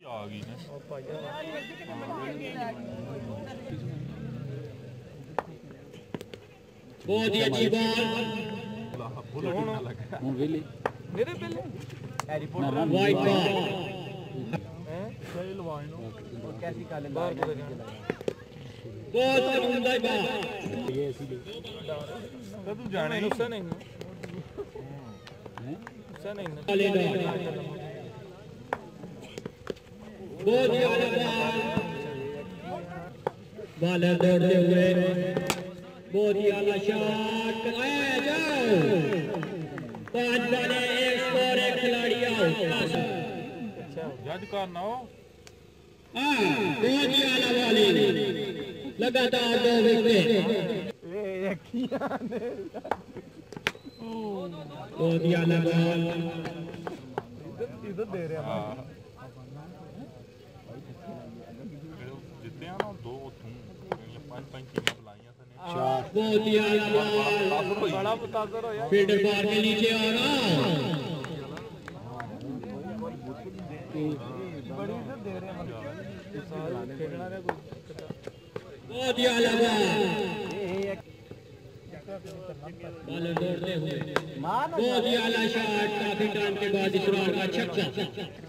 ਆ ਗਈ ਨੇ ਬਹੁਤ ਹੀ ਅੱਛੀ ਬਾਲ ਹੁਣ ਵੇਲੇ ਮੇਰੇ ਪਹਿਲੇ ਹੈਰੀ ਵਾਈਟ ਬਾਲ ਹੈ ਸਹੀ ਲਵਾਈ ਨੂੰ ਕੈਸੀ ਕਾਲੇ ਬਾਹਰ ਕਿਤੇ ਜਾਣਾ ਬਹੁਤ ਉਮਦਾ ਬਾਲ ਤਾਂ ਤੂੰ ਜਾਣਾ ਹੀ ਨੁਕਸਾਨ ਨਹੀਂ ਹੈ ਨੁਕਸਾਨ ਨਹੀਂ ਵਾਲੇ ਦਾ बहुत दौड़ते हुए बहुत ही आला जाओ पाँच बाले एक स्कोर एक खिलाड़ी आओ जज का ना हाँ बहुत ही आला लगातार दो विकेट ए यकीन बहुत ही। आला बॉल इधर दे रहे हैं। हाँ। के नीचे आना बहुत ही आला बहुत ही आला शॉट काफ़ी टाइम के बाद इस का छक्का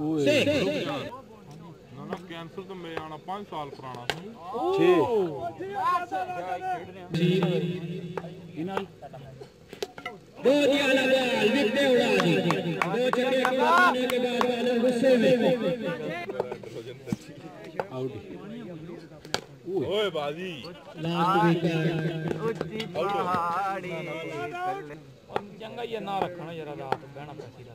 ਓਏ सिक्स ਨਾ ਨਾ ਕੈਂਸਰ ਤਾਂ ਮੇਰੇ ਆਣਾ 5 ਸਾਲ ਪੁਰਾਣਾ ਸੀ 6 ਇਹਨਾਂ बहुत ही आला बॉल विकेट उड़ा दी दो छक्के लगाने के बाद बॉलर गुस्से में ਆਊਟ ਓਏ ਬਾਜੀ लास्ट विकेट ਉੱਚੀ ਪਹਾੜੀ ਥੱਲੇ ਚੰਗਾ ਹੀ ਆ ਨਾ ਰੱਖਣਾ ਜਰਾ ਰਾਤ ਬਹਿਣਾ ਪੈਸੀ ਦਾ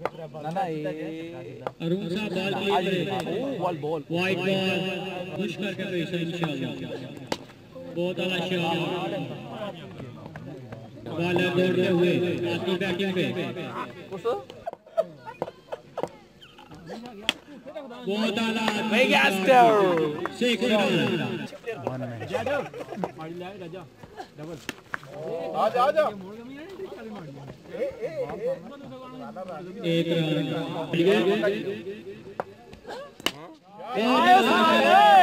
अरुण साहब बॉल हैं। Ball ball. White ball push करके पैसा इंशाल्लाह। बहुत आला शॉट। बॉलर दौड़ते हुए। आपकी बैटिंग पे। बहुत आला मेगास्टर सिक्स रन एक रन बहुत